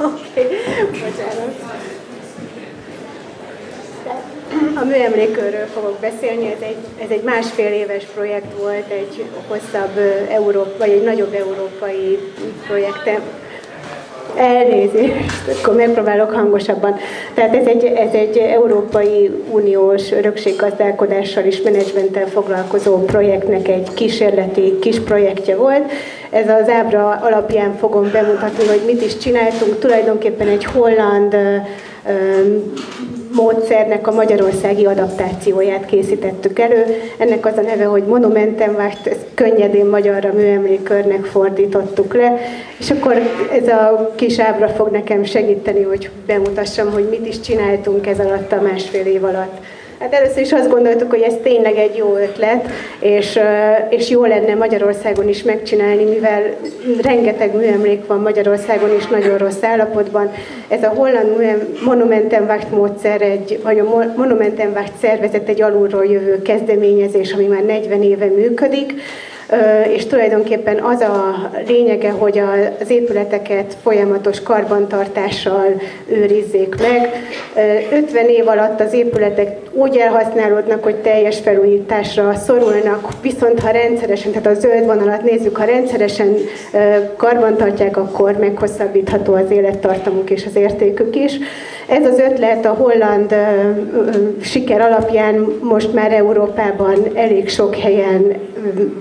Oké, bocsánat. A műemlékőről fogok beszélni, ez egy, ez egy másfél éves projekt volt, egy hosszabb Európa, vagy egy nagyobb európai projektem, Elnézést, akkor megpróbálok hangosabban. Tehát ez egy, ez egy Európai Uniós örökséggazdálkodással és menedzsmenttel foglalkozó projektnek egy kísérleti kis projektje volt. Ez az ábra alapján fogom bemutatni, hogy mit is csináltunk. Tulajdonképpen egy holland módszernek a magyarországi adaptációját készítettük elő. Ennek az a neve, hogy Monumentenwacht, ezt könnyedén magyarra műemlékörnek fordítottuk le, és akkor ez a kis ábra fog nekem segíteni, hogy bemutassam, hogy mit is csináltunk ez alatt a másfél év alatt. Hát először is azt gondoltuk, hogy ez tényleg egy jó ötlet, és, és jó lenne Magyarországon is megcsinálni, mivel rengeteg műemlék van Magyarországon is nagyon rossz állapotban. Ez a holland Monumentenwacht módszer, egy, vagy a Monumentenwacht szervezet egy alulról jövő kezdeményezés, ami már 40 éve működik és tulajdonképpen az a lényege, hogy az épületeket folyamatos karbantartással őrizzék meg. 50 év alatt az épületek úgy elhasználódnak, hogy teljes felújításra szorulnak, viszont ha rendszeresen, tehát a zöld vonalat nézzük, ha rendszeresen karbantartják, akkor meghosszabbítható az élettartamuk és az értékük is. Ez az ötlet a holland siker alapján most már Európában elég sok helyen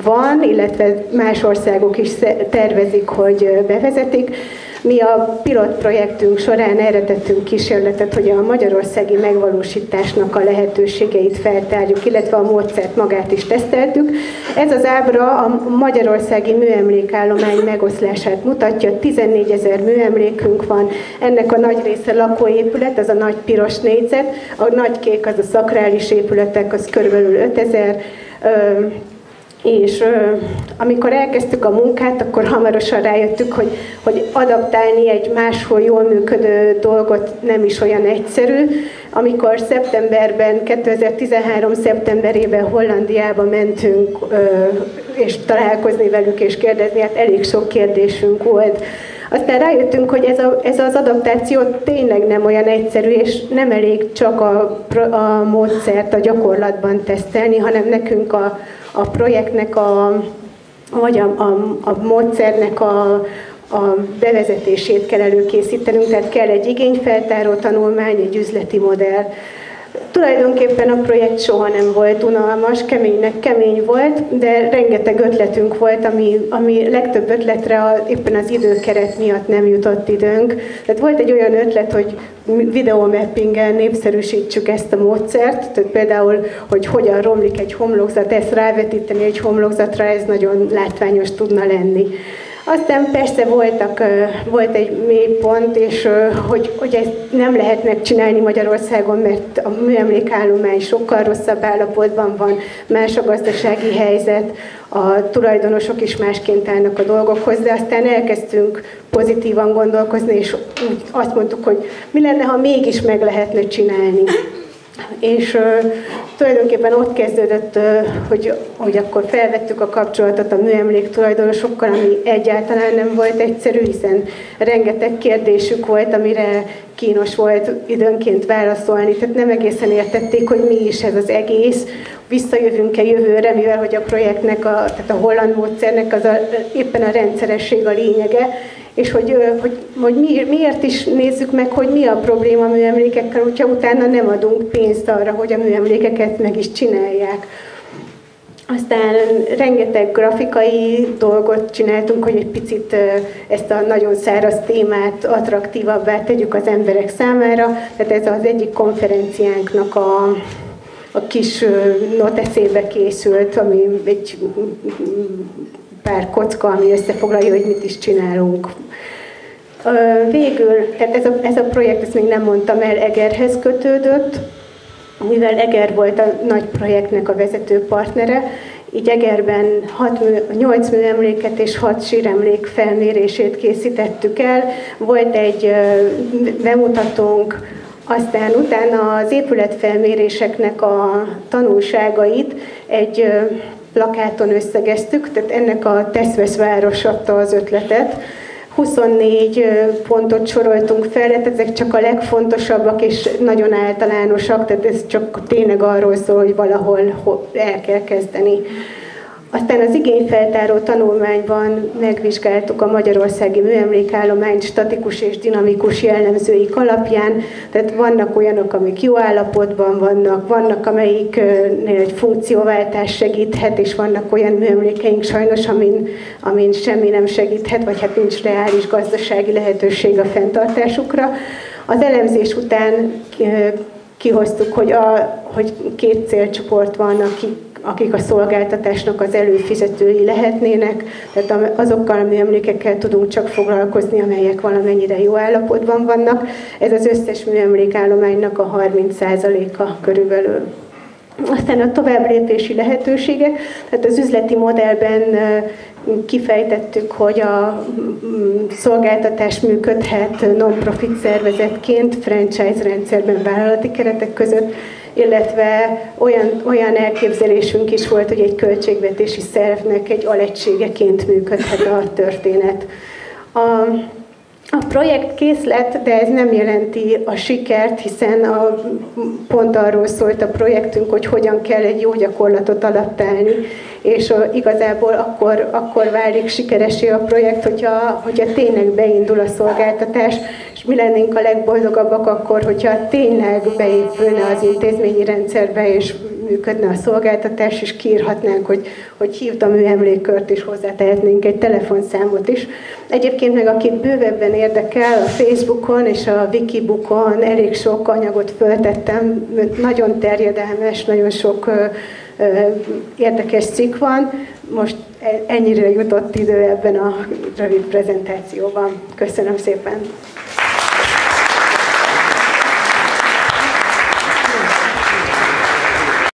van, illetve más országok is tervezik, hogy bevezetik. Mi a pilot projektünk során erre tettünk kísérletet, hogy a magyarországi megvalósításnak a lehetőségeit feltárjuk, illetve a módszert magát is teszteltük. Ez az ábra a magyarországi műemlékállomány megoszlását mutatja, 14 ezer műemlékünk van, ennek a nagy része lakóépület, az a nagy piros négyzet, a nagy kék az a szakrális épületek, az körülbelül 5000 és amikor elkezdtük a munkát, akkor hamarosan rájöttük, hogy, hogy adaptálni egy máshol jól működő dolgot nem is olyan egyszerű. Amikor szeptemberben, 2013. szeptemberében Hollandiába mentünk, és találkozni velük és kérdezni, hát elég sok kérdésünk volt. Aztán rájöttünk, hogy ez, a, ez az adaptáció tényleg nem olyan egyszerű, és nem elég csak a, a módszert a gyakorlatban tesztelni, hanem nekünk a, a projektnek a, vagy a, a, a módszernek a, a bevezetését kell előkészítenünk, tehát kell egy igényfeltáró tanulmány, egy üzleti modell, Tulajdonképpen a projekt soha nem volt unalmas, keménynek kemény volt, de rengeteg ötletünk volt, ami, ami legtöbb ötletre a, éppen az időkeret miatt nem jutott időnk. Tehát volt egy olyan ötlet, hogy videomappinggel népszerűsítsük ezt a módszert, tehát például, hogy hogyan romlik egy homlokzat, ezt rávetíteni egy homlokzatra, ez nagyon látványos tudna lenni. Aztán persze voltak, volt egy mélypont, és hogy, hogy ezt nem lehet megcsinálni Magyarországon, mert a műemlékállomány sokkal rosszabb állapotban van, más a gazdasági helyzet, a tulajdonosok is másként állnak a dolgokhoz, de aztán elkezdtünk pozitívan gondolkozni, és azt mondtuk, hogy mi lenne, ha mégis meg lehetne csinálni. És uh, tulajdonképpen ott kezdődött, hogy, hogy akkor felvettük a kapcsolatot a műemlék tulajdonosokkal, ami egyáltalán nem volt egyszerű, hiszen rengeteg kérdésük volt, amire kínos volt időnként válaszolni, tehát nem egészen értették, hogy mi is ez az egész, visszajövünk-e jövőre, mivel hogy a projektnek, a, tehát a holland módszernek az a, éppen a rendszeresség a lényege, és hogy, hogy, hogy mi, miért is nézzük meg, hogy mi a probléma a műemlékekkel, hogyha utána nem adunk pénzt arra, hogy a műemlékeket meg is csinálják. Aztán rengeteg grafikai dolgot csináltunk, hogy egy picit ezt a nagyon száraz témát attraktívabbá tegyük az emberek számára. Tehát ez az egyik konferenciánknak a, a kis noteszébe készült, ami egy pár kocka, ami összefoglalja, hogy mit is csinálunk. Végül, tehát ez a, ez a projekt, ezt még nem mondtam el, Egerhez kötődött, mivel Eger volt a nagy projektnek a vezető partnere, így Egerben 6 mű, 8 műemléket és 6 síremlék felmérését készítettük el. Volt egy bemutatónk, aztán utána az épületfelméréseknek a tanulságait egy plakáton összegeztük, tehát ennek a Teszvesz város adta az ötletet, 24 pontot soroltunk fel, tehát ezek csak a legfontosabbak és nagyon általánosak, tehát ez csak tényleg arról szól, hogy valahol el kell kezdeni. Aztán az igényfeltáró tanulmányban megvizsgáltuk a magyarországi műemlékállomány statikus és dinamikus jellemzőik alapján, tehát vannak olyanok, amik jó állapotban vannak, vannak, amelyiknél egy funkcióváltás segíthet, és vannak olyan műemlékeink sajnos, amin, amin semmi nem segíthet, vagy hát nincs reális gazdasági lehetőség a fenntartásukra. Az elemzés után kihoztuk, hogy, a, hogy két célcsoport van, akik akik a szolgáltatásnak az előfizetői lehetnének, tehát azokkal a műemlékekkel tudunk csak foglalkozni, amelyek valamennyire jó állapotban vannak. Ez az összes műemlékállománynak a 30%-a körülbelül. Aztán a továbblépési lehetőségek, tehát az üzleti modellben kifejtettük, hogy a szolgáltatás működhet non-profit szervezetként, franchise rendszerben, vállalati keretek között, illetve olyan, olyan elképzelésünk is volt, hogy egy költségvetési szervnek egy alegységeként működhet a történet. A, a projekt készlet, de ez nem jelenti a sikert, hiszen a, pont arról szólt a projektünk, hogy hogyan kell egy jó gyakorlatot adaptálni, és igazából akkor, akkor válik sikeresé a projekt, hogyha, hogyha tényleg beindul a szolgáltatás, és mi lennénk a legboldogabbak akkor, hogyha tényleg beépülne az intézményi rendszerbe, és működne a szolgáltatás, és kiírhatnánk, hogy, hogy hívd a műemlékkört, és hozzátehetnénk egy telefonszámot is. Egyébként meg akit bővebben érdekel, a Facebookon és a Wikibookon elég sok anyagot föltettem, nagyon terjedelmes, nagyon sok érdekes cikk van. Most e, ennyire jutott idő ebben a rövid prezentációban. Köszönöm szépen!